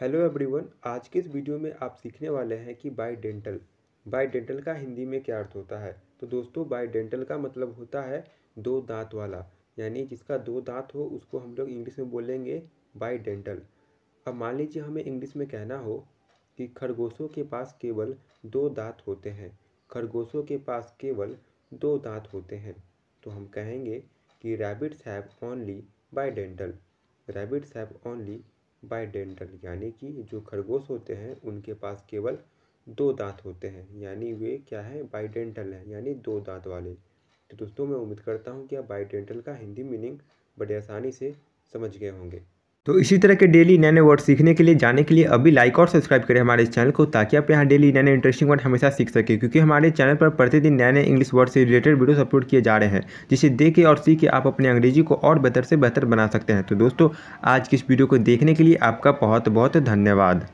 Hello everyone आज के इस वीडियो में आप सीखने वाले हैं कि बाई डेंटल बाई डेंटल का हिंदी में क्या अर्थ होता है? तो दोस्तों बाई डेंटल का मतलब होता है दो दांत वाला, यानी जिसका दो दांत हो, उसको हम लोग इंग्लिश में बोलेंगे बाई डेंटल अब मान लीजिए हमें इंग्लिश में कहना हो कि खरगोशों के पास केवल दो दांत होते हैं। खरगोशों के पास केवल दो दांत होते हैं। तो हम कहेंगे कि rabbits have only bidental rabbits have only bidental, यानी कि जो खरगोश होते हैं, उनके पास केवल दो दांत होते हैं, यानी वे क्या है? बाई डेंटल है, यानी दो दांत वाले। तो दोस्तों, मैं उम्मीद करता हूँ कि आप बाई डेंटल का हिंदी मीनिंग बड़े आसानी से समझ गए होंगे। तो इसी तरह के डेली नए नए वर्ड सीखने के लिए जाने के लिए अभी लाइक और सब्सक्राइब करें हमारे इस चैनल को ताकि आप यहाँ डेली नए नए इंटरेस्टिंग वर्ड हमेशा सीख सकें, क्योंकि हमारे चैनल पर प्रतिदिन नए नए इंग्लिश वर्ड से रिलेटेड वीडियोस अपलोड किए जा रहे हैं, जिसे देख और सीख के आप अपने अंग्रेज़ी को और बेहतर से बेहतर बना सकते हैं। तो दोस्तों, आज की इस वीडियो को देखने के लिए आपका बहुत बहुत धन्यवाद।